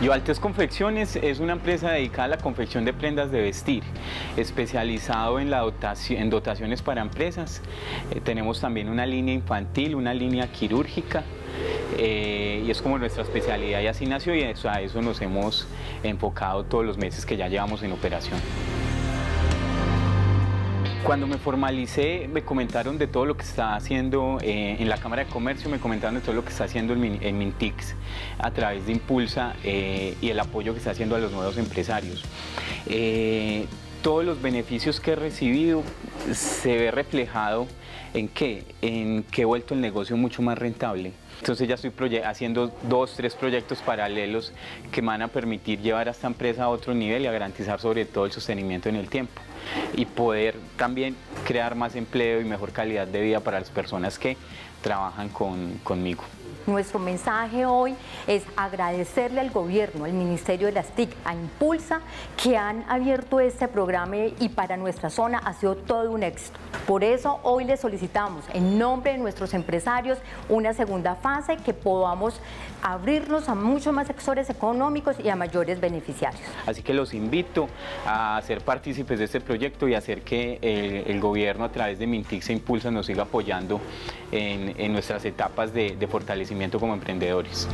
Yoaltes Confecciones es una empresa dedicada a la confección de prendas de vestir, especializado en, la dotación, en dotaciones para empresas. Eh, tenemos también una línea infantil, una línea quirúrgica, eh, y es como nuestra especialidad y así nació y a eso nos hemos enfocado todos los meses que ya llevamos en operación. Cuando me formalicé me comentaron de todo lo que está haciendo eh, en la Cámara de Comercio, me comentaron de todo lo que está haciendo en, Mintix a través de Impulsa eh, y el apoyo que está haciendo a los nuevos empresarios. Eh, todos los beneficios que he recibido se ve reflejado en qué, en que he vuelto el negocio mucho más rentable. Entonces ya estoy haciendo dos, tres proyectos paralelos que van a permitir llevar a esta empresa a otro nivel y a garantizar sobre todo el sostenimiento en el tiempo y poder también crear más empleo y mejor calidad de vida para las personas que trabajan conmigo. Nuestro mensaje hoy es agradecerle al gobierno, al Ministerio de las TIC, a Impulsa, que han abierto este programa y para nuestra zona ha sido todo un éxito. Por eso hoy le solicitamos en nombre de nuestros empresarios una segunda fase que podamos abrirnos a muchos más sectores económicos y a mayores beneficiarios. Así que los invito a ser partícipes de este proyecto y hacer que el, gobierno a través de Mintix e Impulsa nos siga apoyando en, nuestras etapas de fortalecimiento como emprendedores.